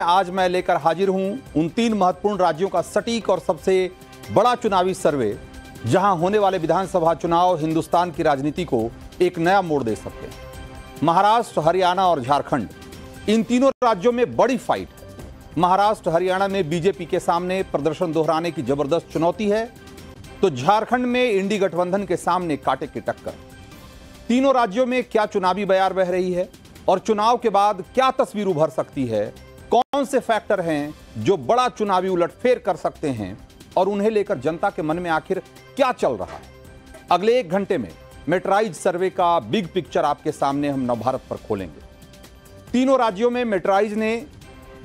आज मैं लेकर हाजिर हूँ उन तीन महत्वपूर्ण राज्यों का सटीक और सबसे बड़ा चुनावी सर्वे, जहाँ होने वाले विधानसभा चुनाव हिंदुस्तान की राजनीति को एक नया मोड़ दे सकते हैं। महाराष्ट्र, हरियाणा और झारखंड, इन तीनों राज्यों में बड़ी फाइट है। महाराष्ट्र, हरियाणा में बीजेपी के सामने प्रदर्शन दोहराने की ज़बरदस्त चुनौती है तो झारखंड में इंडी गठबंधन के सामने कांटे की टक्कर। तीनों राज्यों में क्या चुनावी बयार बह रही है और चुनाव के बाद क्या तस्वीर उभर सकती है कौन से फैक्टर हैं जो बड़ा चुनावी उलटफेर कर सकते हैं और उन्हें लेकर जनता के मन में आखिर क्या चल रहा है? अगले एक घंटे में मेट्राइज सर्वे का बिग पिक्चर आपके सामने हम नवभारत पर खोलेंगे। तीनों राज्यों में मेट्राइज ने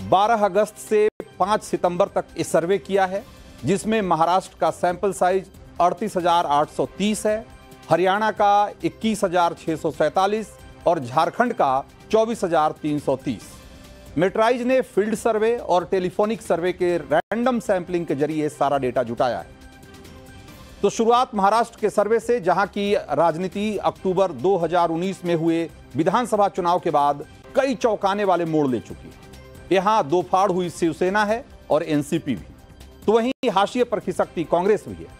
12 अगस्त से 5 सितंबर तक इस सर्वे किया है जिसमें महाराष्ट्र का सैंपल साइज़ 38,830 है हरियाणा का 21,647 और झारखंड का 24,330 मेट्राइज ने फ़ील्ड सर्वे और टेलीफोनिक सर्वे के रैंडम सैंपलिंग के ज़रिए सारा डेटा जुटाया है। तो शुरुआत महाराष्ट्र के सर्वे से, जहाँ की राजनीति अक्टूबर 2019 में हुए विधानसभा चुनाव के बाद कई चौंकाने वाले मोड़ ले चुकी है। यहाँ दो फाड़ हुई शिवसेना है और एनसीपी भी। तो वहीं हाशिए पर खिसकती कांग्रेस भी है।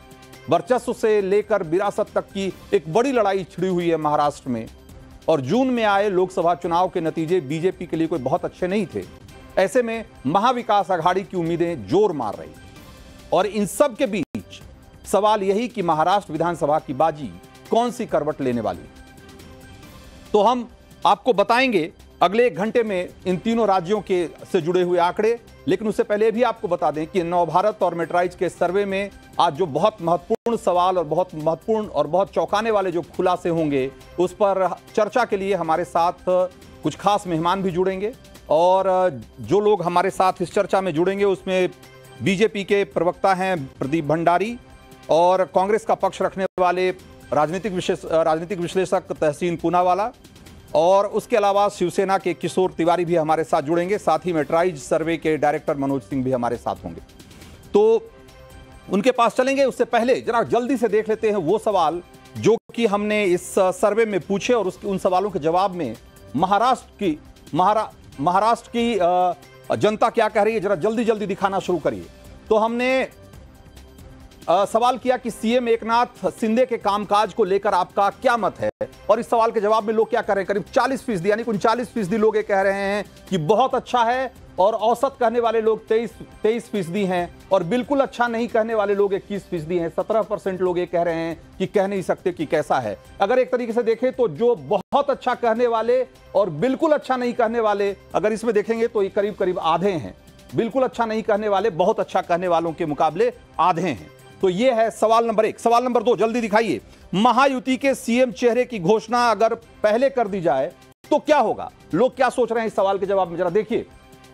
वर्चस्व से लेकर विरासत तक की एक बड़ी लड़ाई छिड़ी हुई है महाराष्ट्र में। और जून में आए लोकसभा चुनाव के नतीजे बीजेपी के लिए कोई बहुत अच्छे नहीं थे। ऐसे में महाविकास आघाड़ी की उम्मीदें ज़ोर मार रही। और इन सब के बीच सवाल यही कि महाराष्ट्र विधानसभा की बाजी कौन सी करवट लेने वाली? तो हम आपको बताएँगे अगले घंटे में इन तीनों राज्यों के से जुड़े हुए आंकड़े। लेकिन उससे पहले भी आपको बता दें कि नवभारत और मेट्राइज के सर्वे में आज जो बहुत महत्वपूर्ण सवाल और बहुत महत्वपूर्ण और बहुत चौंकाने वाले जो खुलासे होंगे, उस पर चर्चा के लिए हमारे साथ कुछ खास मेहमान भी जुड़ेंगे और जो लोग हमारे साथ इस चर्चा में जुड़ेंगे, उसमें बीजेपी के प्रवक्ता हैं प्रदीप भंडारी और कांग्रेस का पक्ष रखने वाले राजनीतिक विशेष, राजनीतिक विश्लेषक तहसीन पूनावाला और उसके अलावा शिवसेना के किशोर तिवारी भी हमारे साथ जुड़ेंगे। साथ ही मेट्राइज सर्वे के डायरेक्टर मनोज सिंह भी हमारे साथ होंगे। तो उनके पास चलेंगे। उससे पहले जरा जल्दी से देख लेते हैं वो सवाल जो कि हमने इस सर्वे में पूछे और उसके उन सवालों के जवाब में महाराष्ट्र की महारा, महाराष्ट्र की जनता क्या कह रही है, जरा जल्दी जल्दी दिखाना शुरू करिए। तो हमने सवाल किया कि सीएम एकनाथ सिंधे के कामकाज को लेकर आपका क्या मत है? और इस सवाल के जवाब में लोग क्या कह रहे हैं? करीब 40 फ़ीसदी, यानी उनचालीस फ़ीसदी लोग ये कह रहे हैं कि बहुत अच्छा है और औसत कहने वाले लोग 23 तेईस फ़ीसदी हैं और बिल्कुल अच्छा नहीं कहने वाले लोग 21 फ़ीसदी हैं। 17 परसेंट लोग ये कह रहे हैं कि कह नहीं सकते कि कैसा है। अगर एक तरीके से देखें तो जो बहुत अच्छा कहने वाले और बिल्कुल अच्छा नहीं कहने वाले, अगर इसमें देखेंगे तो ये करीब करीब आधे हैं। बिल्कुल अच्छा नहीं कहने वाले, बहुत अच्छा कहने वालों के मुकाबले आधे हैं। तो ये है सवाल नंबर एक। सवाल नंबर दो, जल्दी दिखाइए। महायुति के सीएम चेहरे की घोषणा अगर पहले कर दी जाए तो क्या होगा? लोग क्या सोच रहे हैं इस सवाल के जवाब में? जरा देखिए,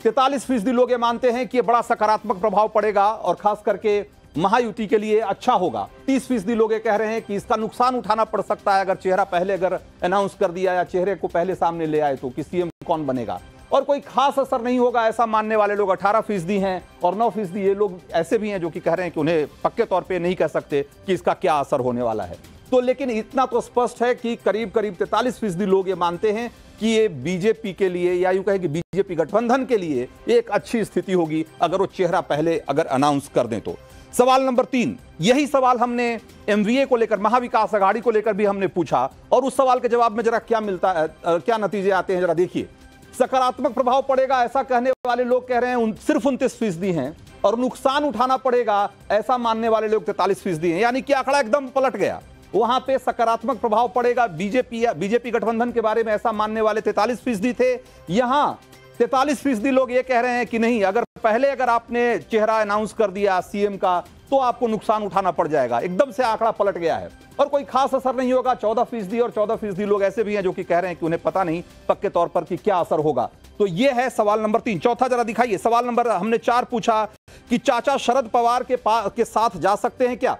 तैतालीस फ़ीसदी लोग ये मानते हैं कि बड़ा सकारात्मक प्रभाव पड़ेगा और खास करके महायुति के लिए अच्छा होगा। तीस फ़ीसदी लोग ये कह रहे हैं कि इसका नुकसान उठाना पड़ सकता है। अगर चेहरा पहले अगर अनाउंस कर दिया या चेहरे को पहले सामने ले आए तो कि सीएम कौन बनेगा? और कोई खास असर नहीं होगा, ऐसा मानने वाले लोग 18 फ़ीसदी हैं और 9 फ़ीसदी ये लोग ऐसे भी हैं जो कि कह रहे हैं कि उन्हें पक्के तौर पे नहीं कह सकते कि इसका क्या असर होने वाला है। तो लेकिन इतना तो स्पष्ट है कि करीब करीब तैतालीस फ़ीसदी लोग ये मानते हैं कि ये बीजेपी के लिए या यूँ कहे कि बीजेपी गठबंधन के लिए एक अच्छी स्थिति होगी अगर वो चेहरा पहले अगर अनाउंस कर दें तो। सवाल नंबर तीन, यही सवाल हमने एमवीए को लेकर, महाविकास आघाड़ी को लेकर भी हमने पूछा और उस सवाल के जवाब में जरा क्या मिलता है क्या नतीजे आते हैं जरा देखिए। सकारात्मक प्रभाव पड़ेगा ऐसा कहने वाले लोग कह रहे हैं उन, सिर्फ़ उनतीस फ़ीसदी हैं और नुकसान उठाना पड़ेगा ऐसा मानने वाले लोग तैतालीस फ़ीसदी हैं। यानी कि आंकड़ा एकदम पलट गया। वहाँ पे सकारात्मक प्रभाव पड़ेगा बीजेपी या बीजेपी गठबंधन के बारे में ऐसा मानने वाले तैतालीस फ़ीसदी थे। यहाँ तैतालीस फ़ीसदी लोग ये कह रहे हैं कि नहीं, अगर पहले अगर आपने चेहरा अनाउंस कर दिया सीएम का तो आपको नुकसान उठाना पड़ जाएगा। एकदम से आंकड़ा पलट गया है। और कोई खास असर नहीं होगा। चौदह फ़ीसदी और चौदह फ़ीसदी लोग ऐसे भी हैं जो कि कह रहे हैं कि उन्हें पता नहीं, पक्के तौर पर कि क्या असर होगा। तो यह है सवाल नंबर तीन। चौथा जरा दिखाइए। सवाल नंबर, हमने चार पूछा कि चाचा शरद पवार के के साथ जा सकते हैं क्या?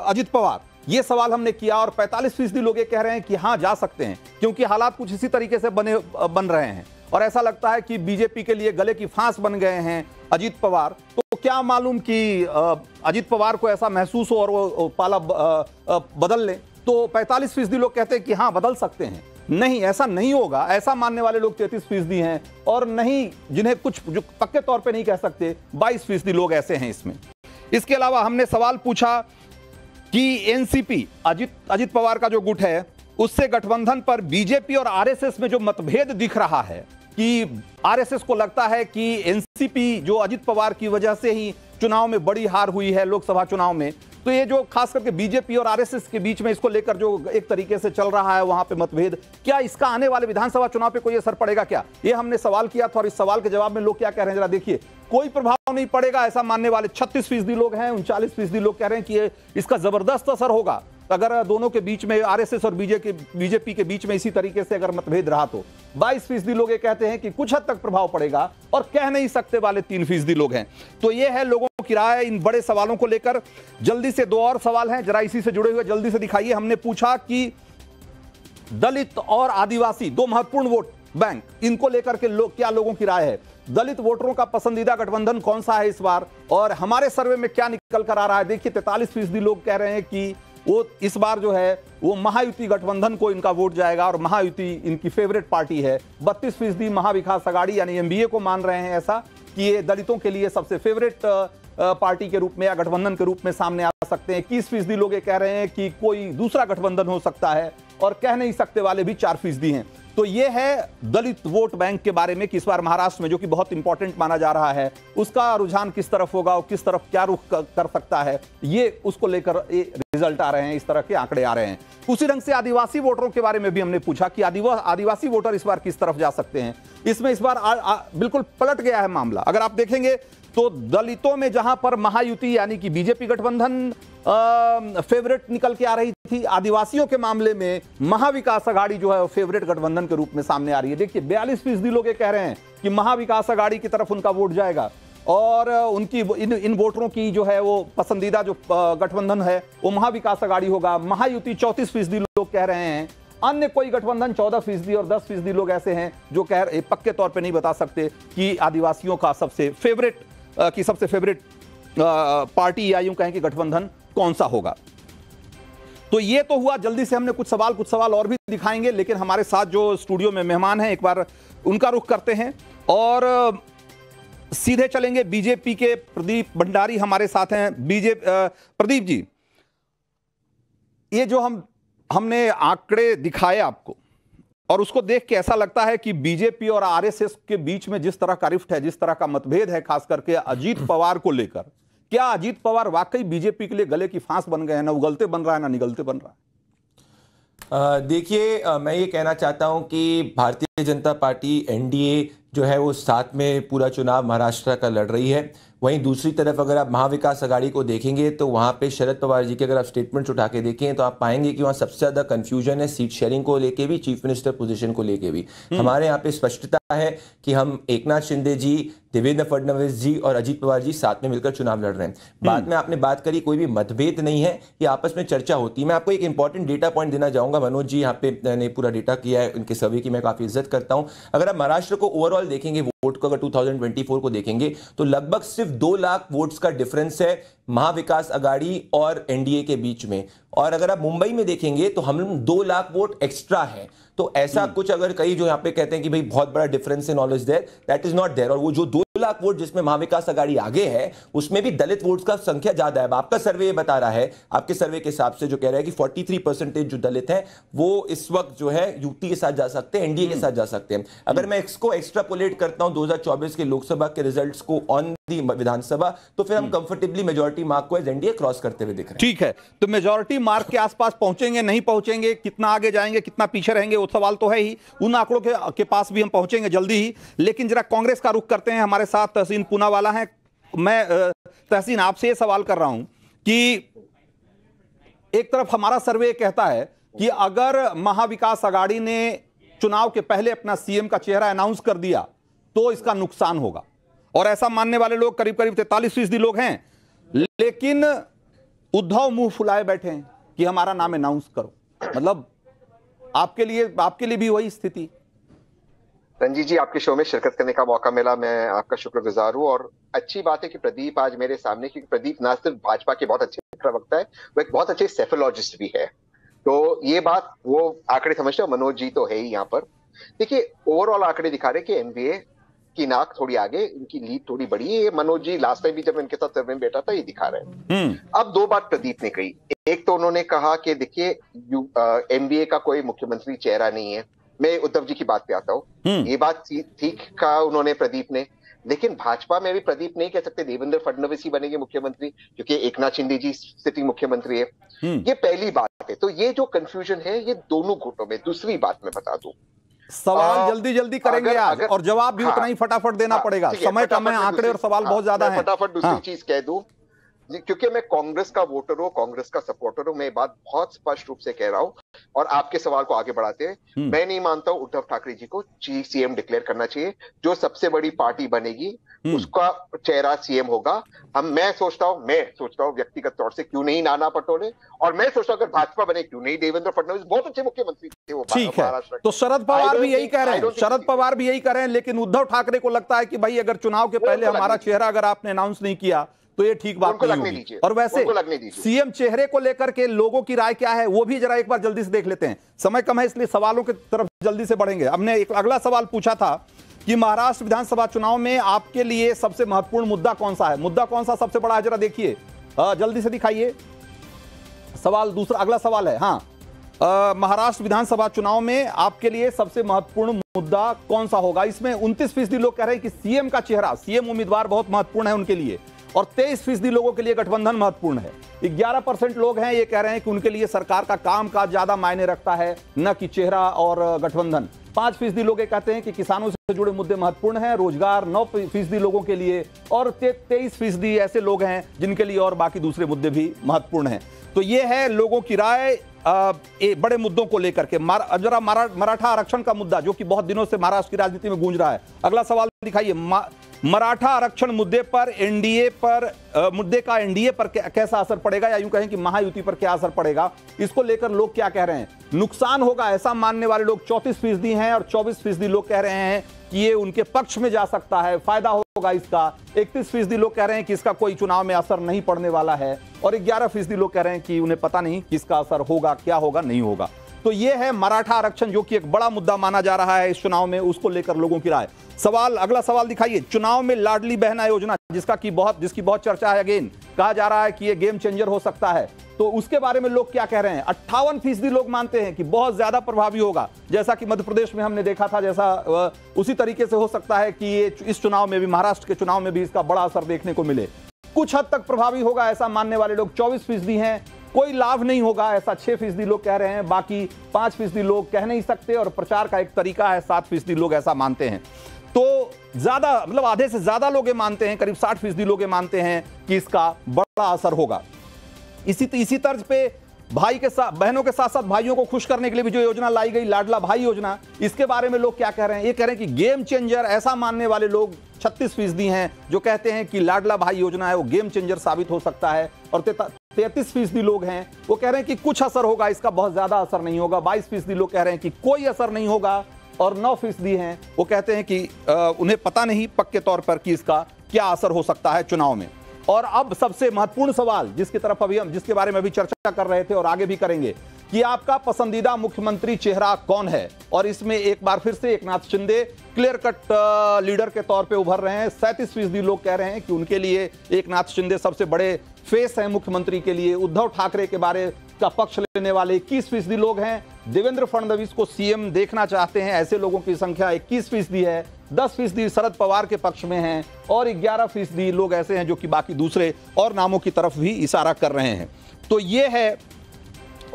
अजित पवार। यह सवाल हमने किया और 45 फ़ीसदी लोग ये कह रहे हैं कि हाँ जा सकते हैं, क्योंकि हालात कुछ इसी तरीके से बने, बन रहे हैं। और ऐसा लगता है कि बीजेपी के लिए गले की फांस बन गए हैं अजीत पवार। तो क्या मालूम कि अजीत पवार को ऐसा महसूस हो और वो पाला बदल ले। तो 45 फ़ीसदी लोग कहते हैं कि हाँ बदल सकते हैं। नहीं, ऐसा नहीं होगा। ऐसा मानने वाले लोग तैतीस फ़ीसदी हैं और नहीं, जिन्हें कुछ जो पक्के तौर पे नहीं कह सकते, बाईस फ़ीसदी लोग ऐसे हैं इसमें। इसके अलावा हमने सवाल पूछा कि एनसीपी अजित अजित पवार का जो गुट है, उससे गठबंधन पर बीजेपी और आरएसएस में जो मतभेद दिख रहा है, कि आरएसएस को लगता है कि एनसीपी जो अजित पवार की वजह से ही चुनाव में बड़ी हार हुई है लोकसभा चुनाव में। तो ये जो खास करके बीजेपी और आरएसएस के बीच में इसको लेकर जो एक तरीके से चल रहा है, वहाँ पे मतभेद, क्या इसका आने वाले विधानसभा चुनाव पे कोई असर पड़ेगा क्या? ये हमने सवाल किया था और इस सवाल के जवाब में लोग क्या कह रहे हैं, जरा देखिए। कोई प्रभाव नहीं पड़ेगा ऐसा मानने वाले छत्तीस फ़ीसदी लोग हैं, उनचालीस फ़ीसदी लोग कह रहे हैं कि इसका ज़बरदस्त असर होगा। अगर दोनों के बीच में, आरएसएस और बीजेपी बीजेपी के बीच में इसी तरीके से अगर मतभेद रहा तो। 22 फ़ीसदी लोग कहते हैं कि कुछ हद तक प्रभाव पड़ेगा और कह नहीं सकते वाले तीन फ़ीसदी लोग हैं। तो ये है लोगों की राय इन बड़े सवालों को लेकर। जल्दी से दो और सवाल हैं, जरा इसी से जुड़े हुए, जल्दी से दिखाइए। हमने पूछा कि दलित और आदिवासी, दो महत्वपूर्ण वोट, बैंक, इनको लेकर के लोग क्या लोगों की राय है? दलित वोटरों का पसंदीदा गठबंधन कौन सा है इस बार? और हमारे सर्वे में क्या निकल कर आ रहा है? देखिए, तैतालीस फ़ीसदी लोग कह रहे हैं कि वो इस बार जो है, वो महायुति गठबंधन को इनका वोट जाएगा और महायुति इनकी फेवरेट पार्टी है। बत्तीस फ़ीसदी महाविकास अगाड़ी यानी एमबीए को मान रहे हैं ऐसा कि ये दलितों के लिए सबसे फेवरेट पार्टी के रूप में या गठबंधन के रूप में सामने आ सकते हैं। इक्कीस फ़ीसदी लोग ये कह रहे हैं कि कोई दूसरा गठबंधन हो सकता है और कह नहीं सकते वाले भी चार फ़ीसदी हैं। तो ये है दलित वोट बैंक के बारे में कि इस बार महाराष्ट्र में जो कि बहुत इंपॉर्टेंट माना जा रहा है उसका रुझान किस तरफ़ होगा और किस तरफ़ क्या रुख कर सकता है ये उसको लेकर रिज़ल्ट आ रहे हैं इस तरह के आंकड़े आ रहे हैं। उसी ढंग से आदिवासी वोटरों के बारे में भी हमने पूछा कि आदिवासी वोटर इस बार किस तरफ़ जा सकते हैं। इसमें इस बार आ, आ, बिल्कुल पलट गया है मामला। अगर आप देखेंगे तो दलितों में जहाँ पर महायुति यानी कि बीजेपी गठबंधन फेवरेट निकल के आ रही थी, आदिवासियों के मामले में महाविकास अघाड़ी जो है फेवरेट गठबंधन के रूप में सामने आ रही है। देखिए, बयालीस फ़ीसदी लोग कह रहे हैं कि महाविकास अघाड़ी की तरफ़ उनका वोट जाएगा और उनकी इन इन वोटरों की जो है वो पसंदीदा जो गठबंधन है, वो महाविकास अघाड़ी होगा। महायुति चौंतीस फ़ीसदी लोग कह रहे हैं। अन्य कोई गठबंधन चौदह फ़ीसदी और दस फ़ीसदी लोग ऐसे हैं जो कह पक्के तौर पे नहीं बता सकते कि आदिवासियों का सबसे फेवरेट की सबसे फेवरेट पार्टी या यूँ कहें कि गठबंधन कौन सा होगा? तो ये तो हुआ, जल्दी से हमने कुछ सवाल कुछ सवाल और भी दिखाएँगे, लेकिन हमारे साथ जो स्टूडियो में मेहमान हैं, एक बार उनका रुख करते हैं और सीधे चलेंगे बीजेपी के प्रदीप भंडारी हमारे साथ हैं। बीजे प्रदीप जी, ये जो हम, हमने आंकड़े दिखाए आपको और उसको देख के ऐसा लगता है कि बीजेपी और आरएसएस के बीच में जिस तरह का रिफ्ट है, जिस तरह का मतभेद है, खास करके अजीत पवार को लेकर। क्या अजीत पवार वाकई बीजेपी के लिए गले की फांस बन गए हैं? ना उगलते बन रहा है, ना निगलते बन रहा है। देखिए मैं ये कहना चाहता हूँ कि भारतीय जनता पार्टी एनडीए जो है, वो साथ में पूरा चुनाव महाराष्ट्र का लड़ रही है। वहीं दूसरी तरफ़ अगर आप महाविकास अगाड़ी को देखेंगे तो वहाँ पे शरद पवार जी के अगर आप स्टेटमेंट्स उठा के देखें तो आप पाएँगे कि वहाँ सबसे ज़्यादा कंफ्यूजन है सीट शेयरिंग को लेके भी चीफ मिनिस्टर पोजीशन को लेके भी हम्म। हमारे यहाँ पे स्पष्टता है कि हम एकनाथ शिंदे जी देवेंद्र फडणवीस जी और अजीत पवार जी साथ में मिलकर चुनाव लड़ रहे हैं बाद हम्म। में आपने बात करी कोई भी मतभेद नहीं है ये आपस में चर्चा होती है मैं आपको एक इंपॉर्टेंट डेटा पॉइंट देना चाहूँगा मनोज जी यहाँ पे ने पूरा डेटा किया है उनके सर्वे की मैं काफ़ी इज़्ज़त करता हूँ अगर आप महाराष्ट्र को ओवरऑल देखेंगे वोट को अगर 2024 को देखेंगे तो लगभग सिर्फ़ दो लाख वोट्स का डिफरेंस है महाविकास अगाड़ी और एनडीए के बीच में। और अगर आप मुंबई में देखेंगे तो हम दो लाख वोट एक्स्ट्रा है। तो ऐसा हम्म। कुछ अगर कई जो यहाँ पे कहते हैं कि भाई बहुत बड़ा डिफरेंस है knowledge there that is not there और वो जो दो लाख वोट जिसमें महाविकास अगाड़ी आगे है उसमें भी दलित वोट का संख्या ज़्यादा है आपका सर्वे ये बता रहा है आपके सर्वे के हिसाब से जो कह रहा है कि 43 परसेंटेज जो दलित है वो इस वक्त जो है यूपी के साथ जा सकते हैं एनडीए के हम्म। साथ जा सकते हैं अगर मैं इसको एक्स्ट्रापोलेट करता हूँ 2024 के लोकसभा के रिजल्ट्स को ऑन दी विधानसभा तो फिर हम कंफर्टेबली मेजोरिटी मार्क को एनडीए क्रॉस करते हुए दिख रहे ठीक है तो मेजोरिटी मार्क के आसपास पहुँचेंगे नहीं पहुँचेंगे कितना आगे जाएँगे कितना पीछे रहेंगे वो सवाल तो है ही। उन आंकड़ों के, के पास भी हम पहुँचेंगे जल्दी ही लेकिन जरा कांग्रेस का रुख करते हैं हमारे साथ तहसीन पूना वाला है। मैं तहसीन आपसे ये सवाल कर रहा हूँ कि एक तरफ़ हमारा सर्वे कहता है कि अगर महाविकास अगाड़ी ने चुनाव के पहले अपना सीएम का चेहरा अनाउंस कर दिया तो इसका नुकसान होगा। और ऐसा मानने वाले लोग करीब करीब तैतालीस फ़ीसदी लोग हैं। लेकिन उद्धव मुँह फुलाए बैठे हैं कि हमारा नाम अनाउंस करो। मतलब आपके लिए आपके लिए भी वही स्थिति। रंजी जी, आपके शो में शिरकत करने का मौका मिला, मैं आपका शुक्रगुजार हूँ और अच्छी बात है कि प्रदीप आज मेरे सामने, क्योंकि प्रदीप ना सिर्फ़ भाजपा के बहुत अच्छे प्रवक्ता है, वो एक बहुत अच्छे सेफोलॉजिस्ट भी है। तो ये बात वो आंकड़े समझते हो मनोज जी तो है ही यहाँ पर। देखिए ओवरऑल आंकड़े दिखा रहे कि एनबीए की नाक थोड़ी आगे इनकी लीड थोड़ी बड़ी है। मनोज जी लास्ट टाइम भी जब इनके साथ सर्वे में बैठा था ये दिखा रहे हैं। हम्म। अब दो बात प्रदीप ने कही। एक तो उन्होंने कहा कि देखिए एनबीए का कोई मुख्यमंत्री चेहरा नहीं है। मैं उद्धव जी की बात पे आता हूँ। हम्म। ये बात ठीक कहा उन्होंने प्रदीप ने। लेकिन भाजपा में भी प्रदीप नहीं कह सकते। देवेंद्र फडणवीस ही बनेंगे मुख्यमंत्री क्योंकि एकनाथ शिंदे जी सिटिंग मुख्यमंत्री है। हम्म। ये पहली बात है। तो ये जो कंफ्यूजन है ये दोनों गुटों में दूसरी बात मैं बता दूँ। सवाल जल्दी जल्दी करेंगे अगर- आज अगर- और जवाब भी हाँ, उतना ही फटाफट देना हाँ, पड़ेगा। समय कम है आंकड़े और सवाल हाँ, बहुत ज़्यादा है। फटाफट दूसरी हाँ, चीज़ कह दूँ। क्योंकि मैं कांग्रेस का वोटर हूँ कांग्रेस का सपोर्टर हूँ मैं बात बहुत स्पष्ट रूप से कह रहा हूँ और आपके सवाल को आगे बढ़ाते हैं। हम्म। मैं नहीं मानता हूँ उद्धव ठाकरे जी को चीफ सीएम डिक्लेयर करना चाहिए। जो सबसे बड़ी पार्टी बनेगी हम्म। उसका चेहरा सीएम होगा। हम मैं सोचता हूँ मैं सोचता हूँ व्यक्तिगत तौर से क्यों नहीं नाना पटोले? और मैं सोचता हूँ अगर भाजपा बने क्यों नहीं देवेंद्र फडणवीस? बहुत अच्छे मुख्यमंत्री थे वो ठीक है। तो शरद पवार भी यही कह रहे हैं। शरद पवार भी यही कह रहे हैं लेकिन उद्धव ठाकरे को लगता है कि भाई अगर चुनाव के पहले हमारा चेहरा अगर आपने अनाउंस नहीं किया तो ये ठीक बात नहीं होगी। और वैसे। सीएम चेहरे को लेकर के लोगों की राय क्या है वो भी जरा एक बार जल्दी से देख लेते हैं। समय कम है इसलिए सवालों की तरफ़ जल्दी से बढ़ेंगे। हमने एक अगला सवाल पूछा था कि महाराष्ट्र विधानसभा चुनाव में आपके लिए सबसे महत्वपूर्ण मुद्दा कौन सा है? मुद्दा कौन सा सबसे बड़ा है जरा देखिए। जल्दी से दिखाइए। सवाल दूसरा अगला सवाल है हाँ। महाराष्ट्र विधानसभा चुनाव में आपके लिए सबसे महत्वपूर्ण मुद्दा कौन सा होगा? इसमें 29 फ़ीसदी लोग कह रहे हैं कि सीएम का चेहरा सीएम उम्मीदवार बहुत महत्वपूर्ण है उनके लिए। और 23 फ़ीसदी लोगों के लिए गठबंधन महत्वपूर्ण है। 11 परसेंट लोग हैं, ये कह रहे हैं कि उनके लिए सरकार का काम काज ज़्यादा मायने रखता है, न कि चेहरा और गठबंधन। पाँच फ़ीसदी लोग कहते हैं कि किसानों से जुड़े मुद्दे महत्वपूर्ण हैं, रोज़गार, नौ फ़ीसदी लोगों के लिए, और तेईस फ़ीसदी ऐसे लोग हैं जिनके लिए और बाकी दूसरे मुद्दे भी महत्वपूर्ण हैं। तो ये है लोगों की राय ए, बड़े मुद्दों को लेकर के। मार, जरा मराठा आरक्षण का मुद्दा जो कि बहुत दिनों से महाराष्ट्र की राजनीति में गूंज रहा है। अगला सवाल दिखाइए। मराठा आरक्षण मुद्दे पर एनडीए पर अ, मुद्दे का एनडीए पर कैसा असर पड़ेगा या यूँ कहें कि महायुति पर क्या असर पड़ेगा इसको लेकर लोग क्या कह रहे हैं? नुकसान होगा ऐसा मानने वाले लोग चौंतीस फ़ीसदी हैं और चौबीस फ़ीसदी लोग कह रहे हैं कि ये उनके पक्ष में जा सकता है। फ़ायदा होगा इसका। इकतीस फ़ीसदी लोग कह रहे हैं कि इसका कोई चुनाव में असर नहीं पड़ने वाला है और ग्यारह फ़ीसदी लोग कह रहे हैं कि उन्हें पता नहीं किसका असर होगा, क्या होगा, नहीं होगा। तो ये है मराठा आरक्षण, जो कि एक बड़ा मुद्दा माना जा रहा है इस चुनाव में, उसको लेकर लोगों की राय। सवाल, अगला सवाल दिखाइए। चुनाव में लाडली बहना योजना जिसका की बहुत, जिसकी बहुत चर्चा है अगेन कहा जा रहा है कि ये गेम चेंजर हो सकता है। तो उसके बारे में लोग क्या कह रहे हैं? अट्ठावन फ़ीसदी लोग मानते हैं कि बहुत ज़्यादा प्रभावी होगा। जैसा कि मध्य प्रदेश में हमने देखा था, जैसा उसी तरीके से हो सकता है कि ये इस चुनाव में भी, महाराष्ट्र के चुनाव में भी इसका बड़ा असर देखने को मिले। कुछ हद तक प्रभावी होगा ऐसा मानने वाले लोग चौबीस फ़ीसदी हैं। कोई लाभ नहीं होगा, ऐसा छह फ़ीसदी लोग कह रहे हैं, बाकी पाँच फ़ीसदी लोग कह नहीं सकते और प्रचार का एक तरीका है, सात फ़ीसदी लोग ऐसा मानते हैं। तो ज़्यादा मतलब आधे से ज़्यादा लोग मानते हैं, करीब साठ फ़ीसदी लोग मानते हैं कि इसका बड़ा असर होगा। इसी इसी तर्ज पे भाई के साथ, बहनों के साथ साथ भाइयों को खुश करने के लिए भी जो योजना लाई गई, लाडला भाई योजना, इसके बारे में लोग क्या कह रहे हैं? ये कह रहे हैं कि गेम चेंजर, ऐसा मानने वाले लोग 36 फ़ीसदी हैं जो कहते हैं कि लाडला भाई योजना है, वो गेम चेंजर साबित हो सकता है, और तैतीस फ़ीसदी लोग हैं वो कह रहे हैं कि कुछ असर होगा इसका बहुत ज़्यादा असर नहीं होगा। बाईस फ़ीसदी लोग कह रहे हैं कि कोई असर नहीं होगा और नौ फ़ीसदी हैं वो कहते हैं कि आ, उन्हें पता नहीं पक्के तौर पर कि इसका क्या असर हो सकता है चुनाव में। और अब सबसे महत्वपूर्ण सवाल जिसकी तरफ़ अभी हम जिसके बारे में अभी चर्चा कर रहे थे और आगे भी करेंगे कि आपका पसंदीदा मुख्यमंत्री चेहरा कौन है? और इसमें एक बार फिर से Eknath Shinde clear cut leader के तौर पे उभर रहे हैं। सैंतीस फ़ीसदी लोग कह रहे हैं कि उनके लिए एकनाथ शिंदे सबसे बड़े फेस हैं मुख्यमंत्री के लिए। उद्धव ठाकरे के बारे का पक्ष लेने वाले इक्कीस फ़ीसदी लोग हैं। देवेंद्र फडणवीस को सीएम देखना चाहते हैं। ऐसे लोगों की संख्या इक्कीस फ़ीसदी है। दस फ़ीसदी शरद पवार के पक्ष में हैं और ग्यारह फ़ीसदी लोग ऐसे हैं जो कि बाकी दूसरे और नामों की तरफ़ भी इशारा कर रहे हैं। तो ये है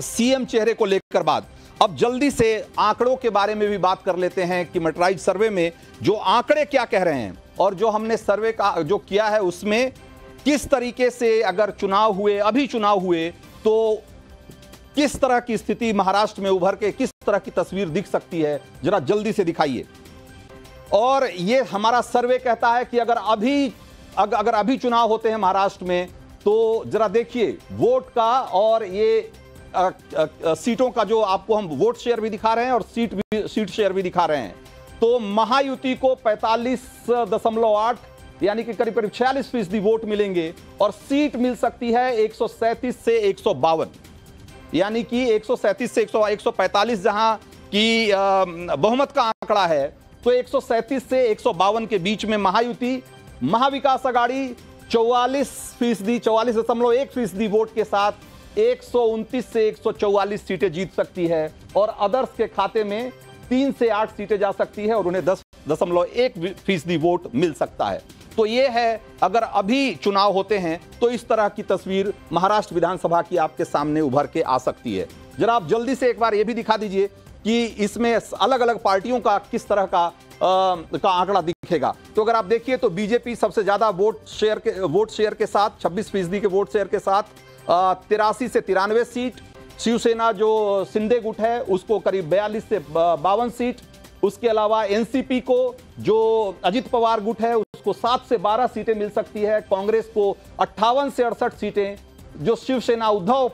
सीएम चेहरे को लेकर बात। अब जल्दी से आंकड़ों के बारे में भी बात कर लेते हैं कि मेट्राइज सर्वे में जो आंकड़े क्या कह रहे हैं और जो हमने सर्वे का जो किया है उसमें किस तरीके से अगर चुनाव हुए अभी चुनाव हुए तो किस तरह की स्थिति महाराष्ट्र में उभर के किस तरह की तस्वीर दिख सकती है जरा जल्दी से दिखाइए। और ये हमारा सर्वे कहता है कि अगर अभी अग, अगर अभी चुनाव होते हैं महाराष्ट्र में तो जरा देखिए वोट का और ये सीटों का जो आपको हम वोट शेयर भी दिखा रहे हैं और सीट भी, सीट शेयर भी दिखा रहे हैं। तो महायुति को पैंतालीस दशमलव आठ, यानी कि करीब करीब छियालीस फ़ीसदी वोट मिलेंगे और सीट मिल सकती है एक सौ सैंतीस से एक सौ बावन। यानी कि 137 से 100 145 जहाँ की बहुमत का आंकड़ा है तो 137 से 152 के बीच में महायुति, महाविकास अगाड़ी 44 फ़ीसदी, चौवालीस दशमलव एक फ़ीसदी वोट के साथ एक सौ उनतीस से 144 सीटें जीत सकती है और अदर्स के खाते में तीन से आठ सीटें जा सकती है और उन्हें दस दशमलव एक फ़ीसदी वोट मिल सकता है। तो ये है अगर अभी चुनाव होते हैं तो इस तरह की तस्वीर महाराष्ट्र विधानसभा की आपके सामने उभर के आ सकती है। जरा आप जल्दी से एक बार ये भी दिखा दीजिए कि इसमें अलग अलग पार्टियों का किस तरह का अ, का आंकड़ा दिखेगा। तो अगर आप देखिए तो बीजेपी सबसे ज़्यादा वोट शेयर के वोट शेयर के साथ 26 फ़ीसदी के वोट शेयर के साथ तिरासी से तिरानवे सीट, शिवसेना जो सिंधे गुट है, उसको करीब बयालीस से बावन सीट। उसके अलावा एनसीपी को जो अजित पवार गुट है, उसको सात से बारह सीटें मिल सकती है। कांग्रेस को अट्ठावन से अड़सठ सीटें। जो शिवसेना उद्धव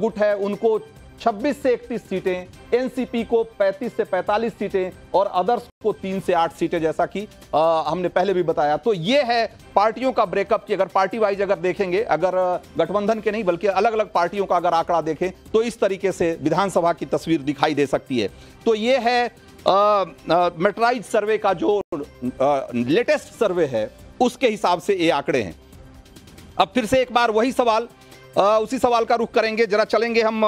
गुट है, उनको 26 से 31 सीटें एनसीपी को 35 से 45 सीटें और अदर्स को 3 से 8 सीटें जैसा कि हमने पहले भी बताया। तो ये है पार्टियों का ब्रेकअप की अगर पार्टी वाइज अगर देखेंगे अगर गठबंधन के नहीं बल्कि अलग अलग पार्टियों का अगर आंकड़ा देखें तो इस तरीके से विधानसभा की तस्वीर दिखाई दे सकती है। तो ये है मेट्राइज सर्वे का जो लेटेस्ट सर्वे है उसके हिसाब से ये आंकड़े हैं। अब फिर से एक बार वही सवाल अ, उसी सवाल का रुख करेंगे। जरा चलेंगे हम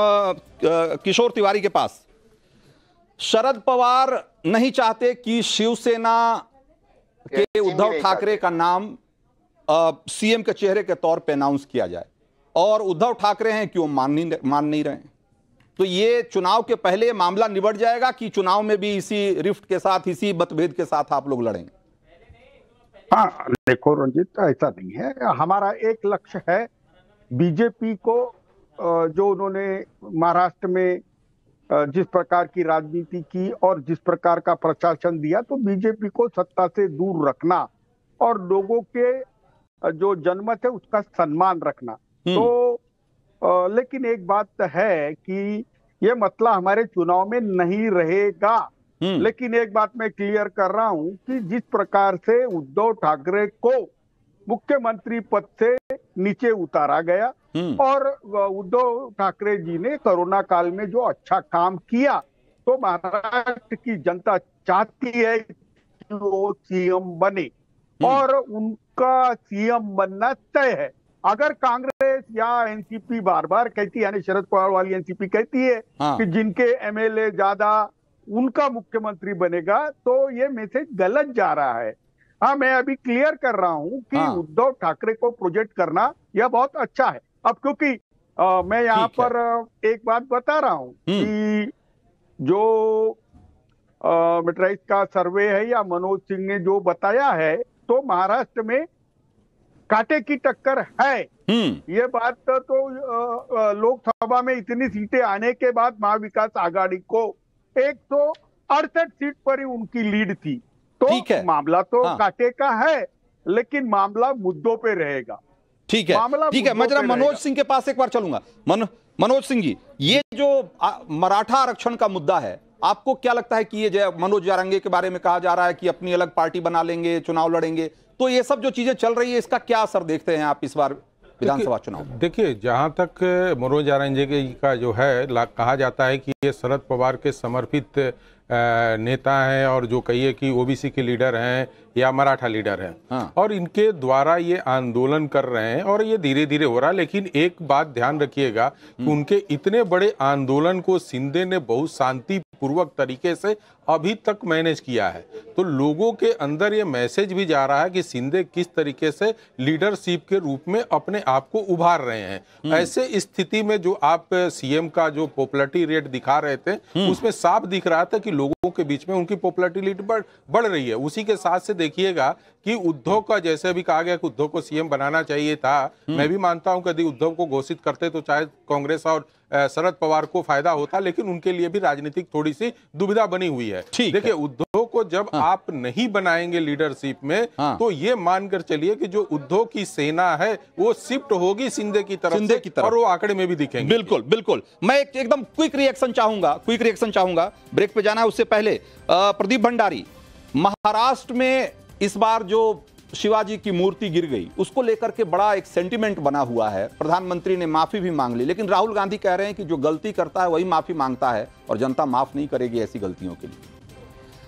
किशोर तिवारी के पास। शरद पवार नहीं चाहते कि शिवसेना के उद्धव ठाकरे का नाम सीएम के चेहरे के तौर पे अनाउंस किया जाए। और उद्धव ठाकरे हैं कि वो मान नहीं मान नहीं रहे हैं। तो ये चुनाव के पहले मामला निबट जाएगा कि चुनाव में भी इसी रिफ्ट के साथ इसी मतभेद के साथ आप लोग लड़ेंगे। हाँ देखो रंजित ऐसा नहीं है। हमारा एक लक्ष्य है बीजेपी को जो उन्होंने महाराष्ट्र में जिस प्रकार की राजनीति की और जिस प्रकार का प्रशासन दिया तो बीजेपी को सत्ता से दूर रखना और लोगों के जो जनमत है उसका सम्मान रखना। तो लेकिन एक बात है कि ये मसला हमारे चुनाव में नहीं रहेगा। हम्म, लेकिन एक बात मैं क्लियर कर रहा हूँ कि जिस प्रकार से उद्धव ठाकरे को मुख्यमंत्री पद से नीचे उतारा गया हम्म, और उद्धव ठाकरे जी ने कोरोना काल में जो अच्छा काम किया तो महाराष्ट्र की जनता चाहती है कि वो सीएम बने। और उनका सीएम बनना तय है। अगर कांग्रेस या एनसीपी बार बार कहती है यानी शरद पवार वाली एनसीपी कहती है हाँ। कि जिनके एमएलए ज़्यादा उनका मुख्यमंत्री बनेगा तो ये मैसेज गलत जा रहा है। हाँ मैं अभी क्लियर कर रहा हूँ कि हाँ। उद्धव ठाकरे को प्रोजेक्ट करना यह बहुत अच्छा है। अब क्योंकि अ, मैं यहाँ पर एक बात बता रहा हूँ हम्म। कि जो मेट्राइज का सर्वे है या मनोज सिंह ने जो बताया है तो महाराष्ट्र में कांटे की टक्कर है। हम्म। ये बात तो, लोकसभा में इतनी सीटें आने के बाद महाविकास आघाड़ी को एक सौ अड़सठ सीट पर ही उनकी लीड थी। तो मामला तो हाँ। कांटे का है लेकिन मामला मुद्दों पे रहेगा। ठीक है ठीक है मैं जरा मनोज सिंह के पास एक बार चलूँगा। मन, मनोज सिंह जी ये जो मराठा आरक्षण का मुद्दा है आपको क्या लगता है कि ये जो मनोज जारंगे के बारे में कहा जा रहा है कि अपनी अलग पार्टी बना लेंगे चुनाव लड़ेंगे? तो ये सब जो चीज़ें चल रही है इसका क्या असर देखते हैं आप इस बार विधानसभा चुनाव देखिए जहाँ तक मनोज आरंजे के जो है कहा जाता है कि ये शरद पवार के समर्पित नेता हैं और जो कहिए कि ओबीसी के लीडर हैं या मराठा लीडर हैं। हाँ। और इनके द्वारा ये आंदोलन कर रहे हैं और ये धीरे धीरे हो रहा है। लेकिन एक बात ध्यान रखिएगा कि उनके इतने बड़े आंदोलन को सिंधे ने बहुत शांतिपूर्वक तरीके से अभी तक मैनेज किया है। तो लोगों के अंदर ये मैसेज भी जा रहा है कि सिंधे किस तरीके से लीडरशिप के रूप में अपने आप को उभार रहे हैं। ऐसे स्थिति में जो आप सीएम का जो पॉपुलरिटी रेट दिखा रहे थे उसमें साफ़ दिख रहा था कि लोगों के बीच में उनकी पॉपुलरिटी रेट बढ़ बढ़ रही है। उसी के साथ से देखिएगा कि उद्धव का जैसे अभी कहा गया कि उद्धव को सीएम बनाना चाहिए था मैं भी मानता हूँ कि यदि उद्धव को घोषित करते तो चाहे कांग्रेस और शरद पवार को फ़ायदा होता लेकिन उनके लिए भी राजनीतिक थोड़ी सी दुविधा बनी हुई है देखिए उद्धव को जब हाँ। आप नहीं बनाएँगे लीडरशिप में हाँ। तो ये मानकर चलिए कि जो उद्धव की सेना है वो शिफ्ट होगी सिंधे की तरफ़ सिंधे की तरफ़। और वो आंकड़े में भी दिखेंगे बिल्कुल बिल्कुल मैं एक एकदम क्विक रिएक्शन चाहूँगा क्विक रिएक्शन चाहूँगा ब्रेक पे जाना है उससे पहले प्रदीप भंडारी महाराष्ट्र में इस बार जो शिवाजी की मूर्ति गिर गई, उसको लेकर के बड़ा एक सेंटिमेंट बना हुआ है। प्रधानमंत्री ने माफ़ी भी मांग ली, लेकिन राहुल गांधी कह रहे हैं कि जो गलती करता है, वही माफ़ी माँगता है और जनता माफ़ नहीं करेगी ऐसी गलतियों के लिए।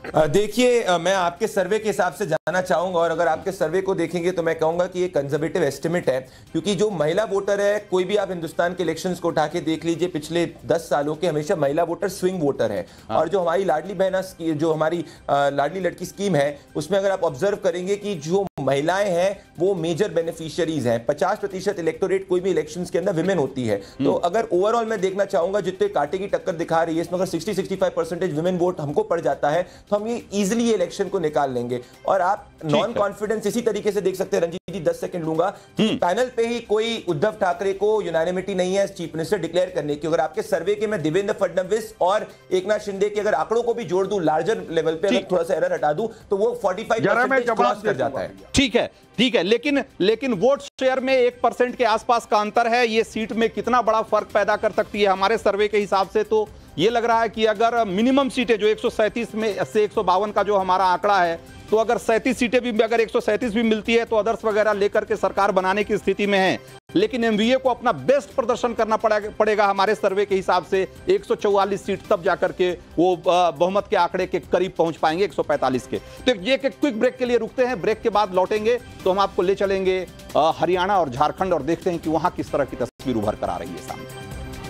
देखिए मैं आपके सर्वे के हिसाब से जाना चाहूँगा और अगर आपके सर्वे को देखेंगे तो मैं कहूँगा कि ये कंजर्वेटिव एस्टिमेट है क्योंकि जो महिला वोटर है कोई भी आप हिंदुस्तान के इलेक्शंस को उठा के देख लीजिए पिछले 10 सालों के हमेशा महिला वोटर स्विंग वोटर है हाँ। और जो हमारी लाडली बहना जो हमारी लाडली लड़की स्कीम है उसमें अगर आप ऑब्ज़र्व करेंगे कि जो महिलाएँ हैं वो मेजर बेनिफिशियरीज हैं। 50 प्रतिशत इलेक्टोरेट कोई भी इलेक्शंस के अंदर विमेन होती है। तो अगर ओवरऑल मैं देखना चाहूँगा जितने कांटे की टक्कर दिखा रही है इसमें अगर 60 65 परसेंटेज विमेन वोट हमको पड़ जाता है तो हम ये इजीली ये इलेक्शन को निकाल लेंगे। और आप नॉन कॉन्फिडेंस इसी तरीके से देख सकते हैं। रंजीत जी 10 सेकंड लूँगा। पैनल पे ही कोई उद्धव ठाकरे को यूनानिमिटी नहीं है चीफ मिनिस्टर डिक्लेयर करने की। अगर आपके सर्वे के मैं देवेंद्र फडणवीस और एकनाथ शिंदे के अगर आंकड़ों को भी जोड़ दूँ लार्जर लेवल पे अगर थोड़ा सा एरर हटा दूँ तो वो 45 जरा मैं परसेंटेज जवाब क्रॉस कर जाता है। ठीक है ठीक है, लेकिन लेकिन वोट शेयर में एक परसेंट के आसपास का अंतर है। ये सीट में कितना बड़ा फ़र्क पैदा कर सकती है हमारे सर्वे के हिसाब से? तो ये लग रहा है कि अगर मिनिमम सीटें जो 137 में, से एक सौ बावन का जो हमारा आंकड़ा है तो अगर 37 सीटें भी, अगर 137 भी मिलती है तो अदर्स वगैरह लेकर के सरकार बनाने की स्थिति में है। लेकिन एमवीए को अपना बेस्ट प्रदर्शन करना पड़ेगा हमारे सर्वे के हिसाब से। 144 सीट तब जाकर के वो बहुमत के आंकड़े के करीब पहुँच पाएँगे 145 के। तो ये एक क्विक ब्रेक के लिए रुकते हैं। ब्रेक के बाद लौटेंगे तो हम आपको ले चलेंगे हरियाणा और झारखंड और देखते हैं कि वहाँ किस तरह की तस्वीर उभर कर आ रही है सामने।